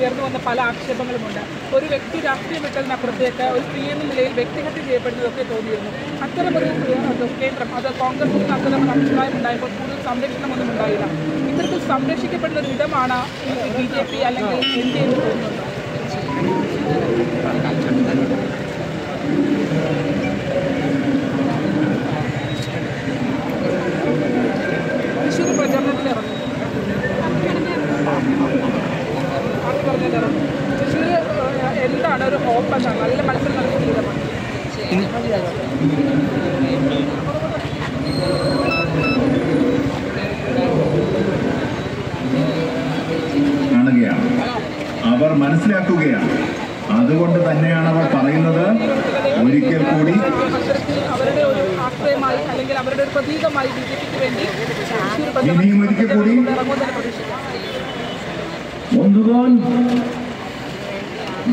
ഉയർന്നു വന്ന പല ആക്ഷേപങ്ങളുമുണ്ട്. ഒരു വ്യക്തി രാഷ്ട്രീയം വിട്ടതിനപ്പുറത്തേക്ക് ഒരു സ്ത്രീ എന്ന നിലയിൽ വ്യക്തിഹത്യ ചെയ്യപ്പെടുന്നതൊക്കെ തോന്നിയിരുന്നു. അത്തരമൊരു കേന്ദ്രം അത് കോൺഗ്രസിൽ നിന്ന് അത്തരം ഒരു അഭിപ്രായം ഉണ്ടായപ്പോൾ കൂടുതൽ സംരക്ഷണമൊന്നും ഉണ്ടായില്ല. ഇത്തരത്തിൽ സംരക്ഷിക്കപ്പെടുന്ന ഒരു ഇടമാണ് ബി ജെ പി അല്ലെങ്കിൽ എൻ ഡി എന്ന് തോന്നുന്നുണ്ട് ഒരു ഹോപ്പ് എന്നാണ് നല്ല മത്സരം നടക്കുന്ന ഇടമാണ് കാണുകയാണ് അവർ മനസ്സിലാക്കുകയാണ് അതുകൊണ്ട് തന്നെയാണ് അവർ പറയുന്നത് ഒരിക്കൽ കൂടി മത്സരത്തിൽ അവരുടെ ഒരു ആശ്രയമായി അല്ലെങ്കിൽ അവരുടെ ഒരു പ്രതീകമായി ബി ജെ പിക്ക് വേണ്ടി തൃശ്ശൂർ ഇനിയും ഒരിക്കൽ കൂടി ഇറങ്ങുമെന്ന് പ്രതീക്ഷിക്കാം বন্ধুগণ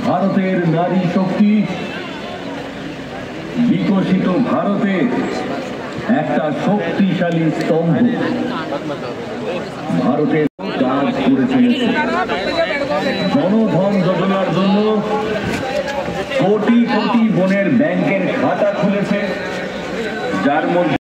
ভারতের নারী শক্তি বিকশিত ভারতের একটা শক্তিশালী স্তম্ভ। ভারতের কাজ করে জনধন যোজনার জন্য কোটি কোটি বোনের ব্যাংকের খাতা খুলেছে। যার মধ্যে